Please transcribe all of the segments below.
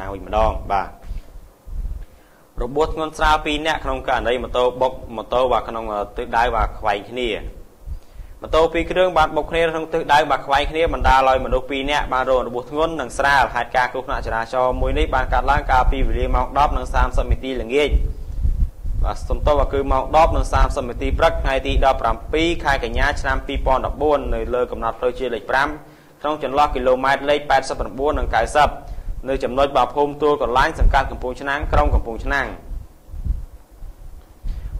ឆ្នាំវិញម្ដងបាទរបួសធ្ងន់ស្រាល2នាក់ក្នុងករណីម៉ូតូបុកម៉ូតូបាទក្នុងទិសដៅបាទខ្វែងគ្នាម៉ូតូពីរគ្រឿងបានបុកគ្នាក្នុងទិសដៅបាទខ្វែងគ្នាបណ្ដាលឲ្យមនុស្ស2នាក់បានរងរបួសធ្ងន់និងស្រាលហេតុការណ៍គ្រោះថ្នាក់ចរាចរណ៍មួយនេះបានកើតឡើងកាលពីវេលាម៉ោង10:30នាទីល្ងាចបាទសំទោសគឺម៉ោង10:30នាទីព្រឹកថ្ងៃទី17ខែកញ្ញាឆ្នាំ2014នៅលើកំណត់ផ្លូវជាតិលេខ5ក្នុងចន្លោះគីឡូម៉ែត្រលេខ89និង90 នៅចំណុចបាភូមិទួលកន្លាញសង្កាត់កំពង់ឆ្នាំងក្រុងកំពង់ឆ្នាំង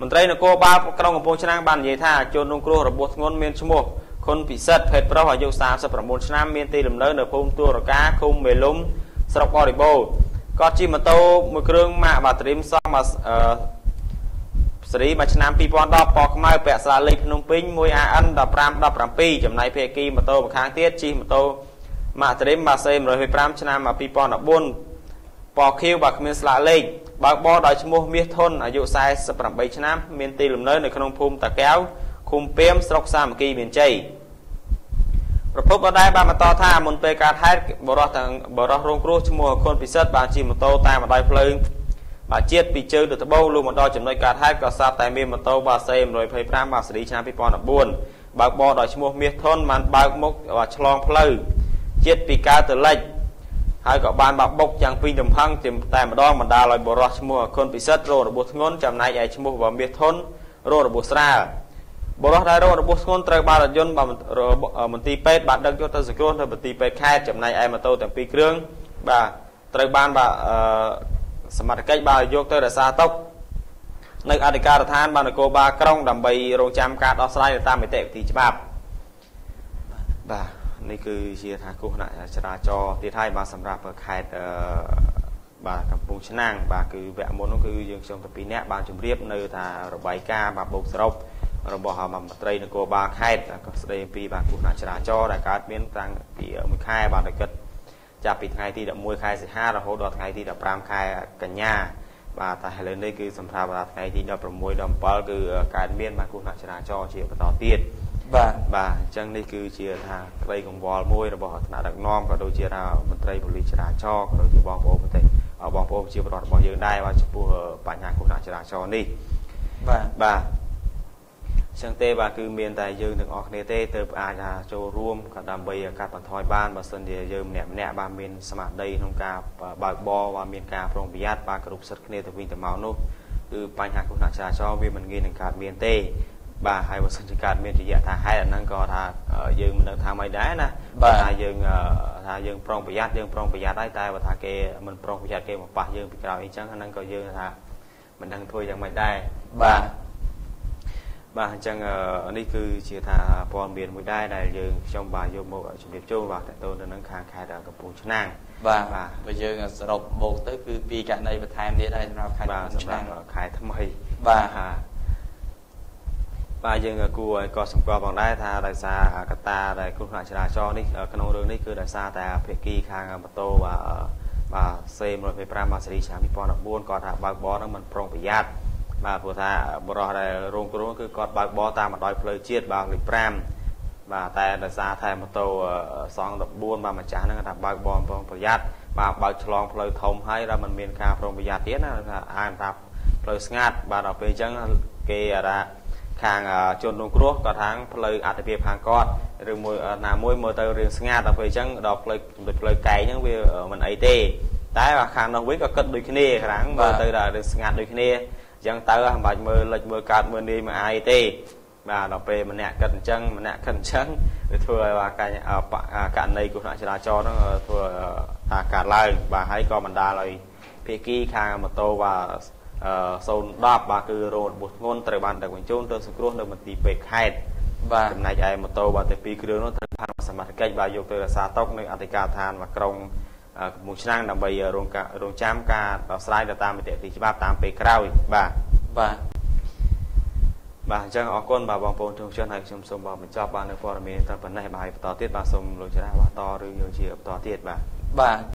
មន្ត្រីនគរបាលក្រុងកំពង់ឆ្នាំងបាននិយាយថាជនរងគ្រោះរបួសធ្ងន់មានឈ្មោះខុនពិសិដ្ឋភេទប្រុសអាយុ39ឆ្នាំមានទីលំនៅនៅភូមិទួលរកាឃុំមេលុំស្រុកបរិបូរគាត់ជិះម៉ូតូមួយគ្រឿងម៉ាកបាត្រីមសមមកសេរីមួយឆ្នាំ2010ពណ៌ខ្មៅពាក់ស្លាលេខភ្នំពេញ 1AN 1517ចំណែកភេកីម៉ូតូម្ខាងទៀតជិះម៉ូតូ ម៉ាត្រីមម៉ាសេ125ឆ្នាំ2014ពណ៌ខៀវបាទគ្មានស្លាកលេខបើកបរដោយឈ្មោះមាសធុនអាយុ48ឆ្នាំមានទីលំនៅនៅក្នុងភូមិតាកែវឃុំពៀមស្រុកសាមគ្គីមានជ័យប្រពន្ធក៏ដែរបានបន្តថាមុនពេលកើតហេតុបរោះទាំងបរោះរងគ្រោះឈ្មោះខុនពិសិដ្ឋបានជិះម៉ូតូតាមបណ្ដោយផ្លូវបាទជាតិពីជើងទៅត្បូងលុះមកដល់ចំណុចកើតហេតុក៏ស្រាប់តែមានម៉ូតូបាសេ125បាសេរីឆ្នាំ2014បើកបរដោយឈ្មោះមាសធុនបានបើកមុខឆ្លងផ្លូវ ជាតិពីកើតទៅលិចហើយក៏បានបាក់បុកយ៉ាងពីងទំហឹងតែម្ដងបណ្ដាលឲ្យបរោះឈ្មោះខុនពិសិដ្ឋរងរបួសធ្ងន់ចំណែកឯឈ្មោះមាសធុនរងរបួសស្រាលបរោះដែលរងរបួសធ្ងន់ត្រូវបានរថយន្តមន្ទីរពេទ្យបានដឹកយកទៅសង្គ្រោះនៅមន្ទីរពេទ្យខេត្តចំណែកឯម៉ូតូទាំងពីរគ្រឿងបាទត្រូវបានបាទអឺសមត្ថកិច្ចបានយកទៅរក្សាទុកនៅអធិការដ្ឋានបាននគរបាលក្រុងដើម្បីរងចាំការដោះស្រាយតាមនីតិវិធីច្បាប់បាទ នេះគឺជាថាគ្រោះថ្នាក់ចរាចរណ៍ទៀតហើយបាទសម្រាប់ខេត្តអឺបាទកំពង់ឆ្នាំងបាទគឺវគ្គមុននោះគឺយើងខ្ញុំទាំងពីរនាក់បានជម្រាបនៅថារបាយការណ៍បាទបូកសរុបរបស់មន្ត្រីនគរបាលខេត្តក៏ស្ដីអំពីបាទគ្រោះថ្នាក់ចរាចរណ៍ដែលកើតមានតាំងពីមួយខែបាទទៅគិតចាប់ពីថ្ងៃទី11ខែសីហារហូតដល់ថ្ងៃទី15ខែកញ្ញាបាទតែឥឡូវនេះគឺសម្រាប់ដល់ថ្ងៃទី16ដល់17គឺកើតមានបាទគ្រោះថ្នាក់ចរាចរណ៍ជាបន្តទៀត បាទបាទអញ្ចឹងនេះគឺជាថាក្តីកង្វល់មួយរបស់ថ្នាក់ដឹកនាំក៏ដូចជាថាមន្ត្រីប៉ូលីសចរាចរណ៍ក៏ដូចជាបងប្អូនប្រទេសបងប្អូនជាប្រវត្តិរបស់យើងដែរបាទចំពោះបញ្ហាគ្រោះថ្នាក់ចរាចរណ៍នេះបាទបាទចឹងទេបាទគឺមានតែយើងទាំងអស់គ្នាទេទៅអាចថាចូលរួមក៏ដើម្បីកាត់បន្ថយបានបើសិនជាយើងម្នាក់ម្នាក់បាទមានស្មារតីក្នុងការបើកបរបាទមានការប្រុងប្រយ័ត្នបាទគ្រប់សិទ្ធគ្នាទៅវិញទៅមកនោះគឺបញ្ហាគ្រោះថ្នាក់ចរាចរណ៍វាមិនងាយនឹងកើតមានទេ បាទហើយបើសិនជាកើតមានរយៈថាហេតុអាហ្នឹងក៏ថាយើងមិនដឹងថាម៉េចដែរណាបាទថាយើងថាយើងប្រុងប្រយ័ត្នយើងប្រុងប្រយ័ត្នហើយតែបើថាគេមិនប្រុងប្រយ័ត្នគេមកប៉ះយើងពីក្រោយអីចឹងអាហ្នឹងក៏យើងថាមិនដឹងធ្វើយ៉ាងម៉េចដែរបាទបាទអញ្ចឹងនេះគឺជាថាព័ត៌មានមួយដែរដែលយើងខ្ញុំបាទយកមកជម្រាបជូនបាទតទៅទៅនឹងខាងខេត្តកំពង់ឆ្នាំងបាទបាទបើយើងសរុបមកទៅគឺពីករណីបន្ថែមទៀតដែរសម្រាប់ខេត្តកំពង់ឆ្នាំងខេត្តថ្មីបាទ បាទយើងគួរឲ្យកត់សម្គាល់ផងដែរថាដោយសារកត្តាដែលគ្រោះថ្នាក់ចរាចរណ៍នេះក្នុងរឿងនេះគឺដោយសារតែភាគីខាងម៉ូតូបាទបាទសេ125ម៉ាសេរីឆ្នាំ2014គាត់ថាបើកបរនឹងមិនប្រុងប្រយ័ត្នបាទព្រោះថាបរិះដែលរងគ្រោះគឺគាត់បើកបរតាមបណ្ដោយផ្លូវជាតិបាទលេខ5បាទតែដោយសារតែម៉ូតូសង14បាទម្ចាស់ហ្នឹងថាបើកបរប្រុងប្រយ័ត្នបាទបើកឆ្លងផ្លូវធំហើយដល់มันមានការប្រុងប្រយ័ត្នទៀតណាថាអានថាផ្លូវស្ងាត់បាទដល់ពេលអញ្ចឹងគេថា ខាងជនរងគ្រោះក៏ខាងផ្លូវអតិភិបខាងគាត់ឬមួយណាមួយមើលទៅរឿងស្ងាត់ដល់ពេលអញ្ចឹងដល់ផ្លូវចំណុចផ្លូវកែងហ្នឹងវាមិនអីទេតែខាងនោះវិញក៏គិតដូចគ្នាខាងមើលទៅដល់រឿងស្ងាត់ដូចគ្នាអញ្ចឹងទៅមិនបាច់មើលលិចមើលកើតមើលនាយមកអាយទេបាទដល់ពេលម្នាក់គិតអញ្ចឹងម្នាក់គិតអញ្ចឹងវាធ្វើឲ្យកាករណីគ្រោះថ្នាក់ចរាចរណ៍ហ្នឹងធ្វើថាកើតឡើងបាទហើយក៏បណ្ដាលឲ្យភាគីខាងម៉ូតូបាទ 010បាទគឺរោរបួសធ្ងន់ត្រូវបានដឹកបញ្ជូនទៅសង្គ្រោះនៅមន្ទីរពេទ្យខេត្តបាទចំណែកឯម៉ូតូបាទតែ2គ្រឿងនោះត្រូវបានសមត្ថកិច្ចបាទយកទៅរក្សាទុកនៅអធិការដ្ឋានបាទក្រុងកំពង់ឆ្នាំងដើម្បីរងការរងចាំការដោះស្រាយទៅតាមនីតិវិធីច្បាប់តាមពេលក្រោយបាទបាទបាទអញ្ចឹងអរគុណបាទបងប្អូនทุกជនហើយខ្ញុំសូមបងបញ្ចប់បាទនៅព័ត៌មានតែប៉ុណ្ណេះបាទបន្តទៀតបាទសូមលោកចរាបាទតឬយកជាបន្តទៀតបាទបាទ